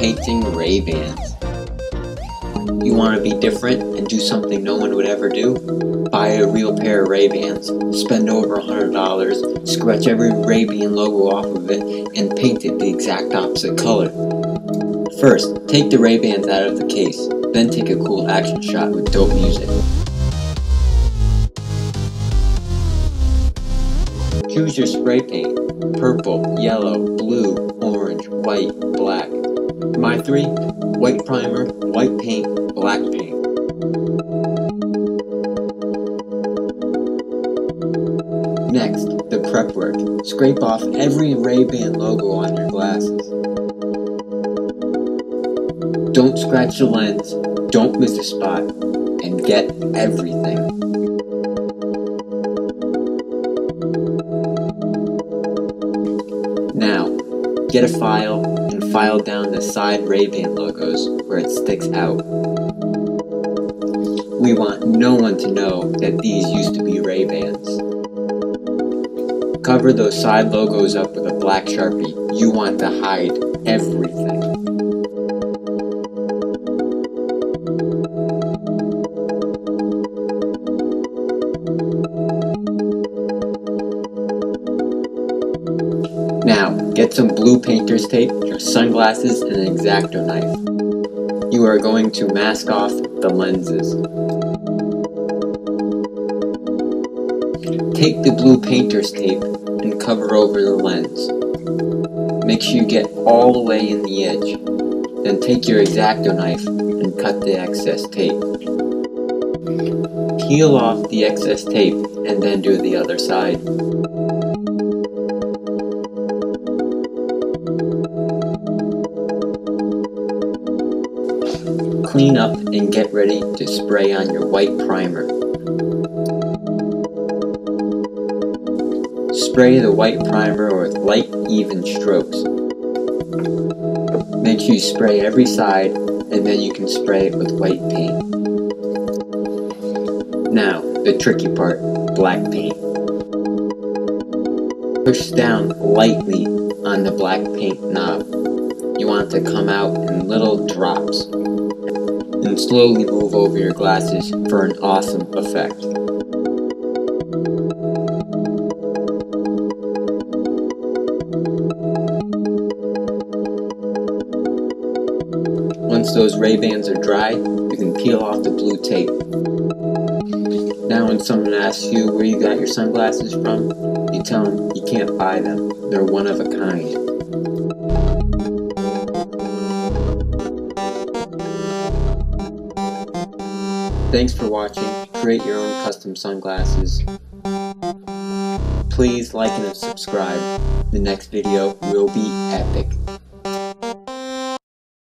Painting Ray-Bans. You want to be different and do something no one would ever do? Buy a real pair of Ray-Bans, spend over $100, scratch every Ray-Ban logo off of it, and paint it the exact opposite color. First, take the Ray-Bans out of the case, then take a cool action shot with dope music. Choose your spray paint, purple, yellow, blue, orange, white, black. My three, white primer, white paint, black paint. Next, the prep work. Scrape off every Ray-Ban logo on your glasses. Don't scratch the lens, don't miss a spot, and get everything. Now, get a file file down the side Ray-Ban logos where it sticks out. We want no one to know that these used to be Ray-Bans. Cover those side logos up with a black sharpie. You want to hide everything. Now, get some blue painter's tape, your sunglasses, and an X-Acto knife. You are going to mask off the lenses. Take the blue painter's tape and cover over the lens. Make sure you get all the way in the edge. Then take your X-Acto knife and cut the excess tape. Peel off the excess tape and then do the other side. Clean up and get ready to spray on your white primer. Spray the white primer with light, even strokes. Make sure you spray every side and then you can spray it with white paint. Now, the tricky part, black paint. Push down lightly on the black paint knob. You want it to come out in little drops slowly move over your glasses for an awesome effect. Once those Ray-Bans are dry, you can peel off the blue tape. Now when someone asks you where you got your sunglasses from, you tell them you can't buy them. They're one of a kind. Thanks for watching. Create your own custom sunglasses. Please like and subscribe. The next video will be epic.